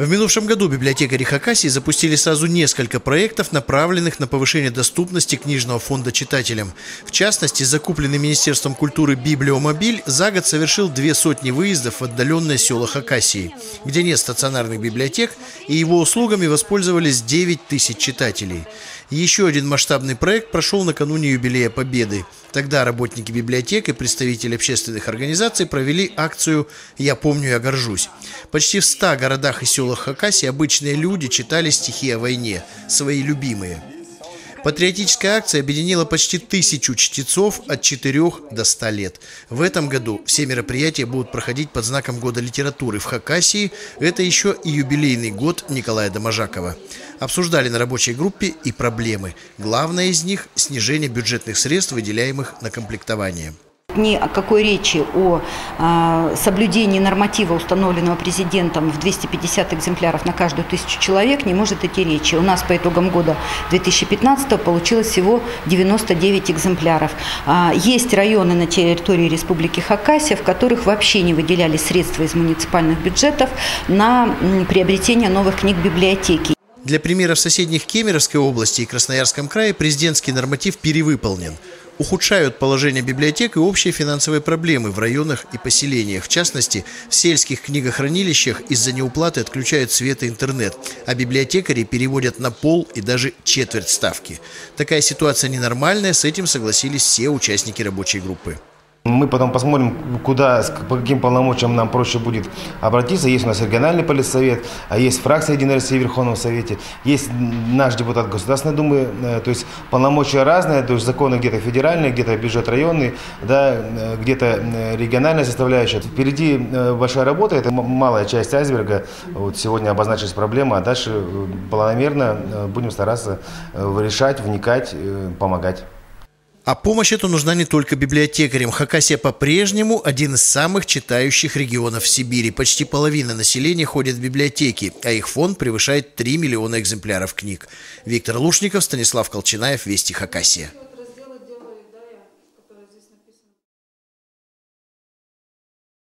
В минувшем году библиотекари Хакасии запустили сразу несколько проектов, направленных на повышение доступности книжного фонда читателям. В частности, закупленный Министерством культуры библиомобиль за год совершил две сотни выездов в отдаленные села Хакасии, где нет стационарных библиотек, и его услугами воспользовались 9 тысяч читателей. Еще один масштабный проект прошел накануне юбилея Победы. Тогда работники библиотек и представители общественных организаций провели акцию «Я помню, я горжусь». Почти в 100 городах и селах Хакасии обычные люди читали стихи о войне, свои любимые – Патриотическая акция объединила почти тысячу чтецов от 4 до 100 лет. В этом году все мероприятия будут проходить под знаком Года литературы в Хакасии. Это еще и юбилейный год Николая Доможакова. Обсуждали на рабочей группе и проблемы. Главное из них – снижение бюджетных средств, выделяемых на комплектование. Ни о какой речи о э, соблюдении норматива, установленного президентом в 250 экземпляров на каждую тысячу человек, не может идти речи. У нас по итогам года 2015 получилось всего 99 экземпляров. Э, есть районы на территории Республики Хакасия, в которых вообще не выделялись средства из муниципальных бюджетов на приобретение новых книг библиотеки. Для примера, в соседних Кемеровской области и Красноярском крае президентский норматив перевыполнен – ухудшают положение библиотек и общие финансовые проблемы в районах и поселениях. В частности, в сельских книгохранилищах из-за неуплаты отключают свет и интернет, а библиотекари переводят на пол и даже четверть ставки. Такая ситуация ненормальная, с этим согласились все участники рабочей группы. Мы потом посмотрим, куда, по каким полномочиям нам проще будет обратиться. Есть у нас региональный политсовет, а есть фракция Единой России в Верховном Совете, есть наш депутат Государственной Думы. Э, то есть полномочия разные, то есть законы где-то федеральные, где-то бюджет районный, да, э, где-то э, региональная составляющая. Впереди большая работа, это малая часть айсберга. Вот сегодня обозначилась проблема, а дальше планомерно будем стараться решать, вникать, помогать. А помощь эту нужна не только библиотекарям. Хакасия по-прежнему один из самых читающих регионов Сибири. Почти половина населения ходит в библиотеки, а их фонд превышает 3 миллиона экземпляров книг. Виктор Лушников, Станислав Колчинаев, Вести Хакасия.